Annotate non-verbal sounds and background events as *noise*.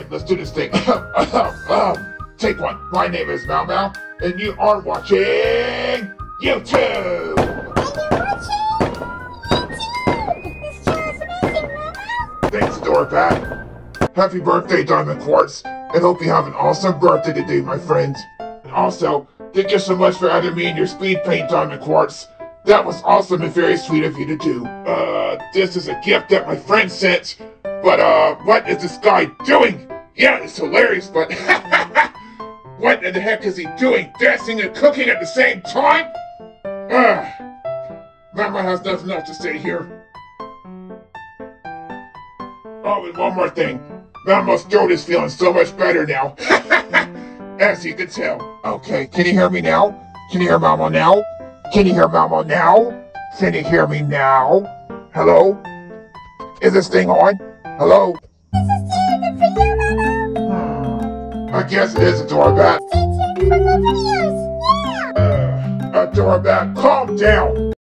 Alright, let's do this thing. *coughs* um, take one. My name is Mao Mao, and you are watching YouTube! And you're watching YouTube. This channel is amazing, Mao Mao. Thanks, Dorbat. Happy birthday, Diamond Quartz, and hope you have an awesome birthday today, my friends. And also, thank you so much for adding me in your speed paint, Diamond Quartz. That was awesome and very sweet of you to do. Uh, this is a gift that my friend sent, but uh, what is this guy doing? Yeah, it's hilarious, but *laughs* what in the heck is he doing? Dancing and cooking at the same time? Ugh. Mama has nothing else to say here. Oh, and one more thing. Mama's throat is feeling so much better now. *laughs* As you can tell. Okay, can you hear me now? Can you hear Mama now? Can you hear Mama now? Can you hear me now? Hello? Is this thing on? Hello? This is the video, Mama. I guess it is Adorabat. Uh, Adorabat, calm down.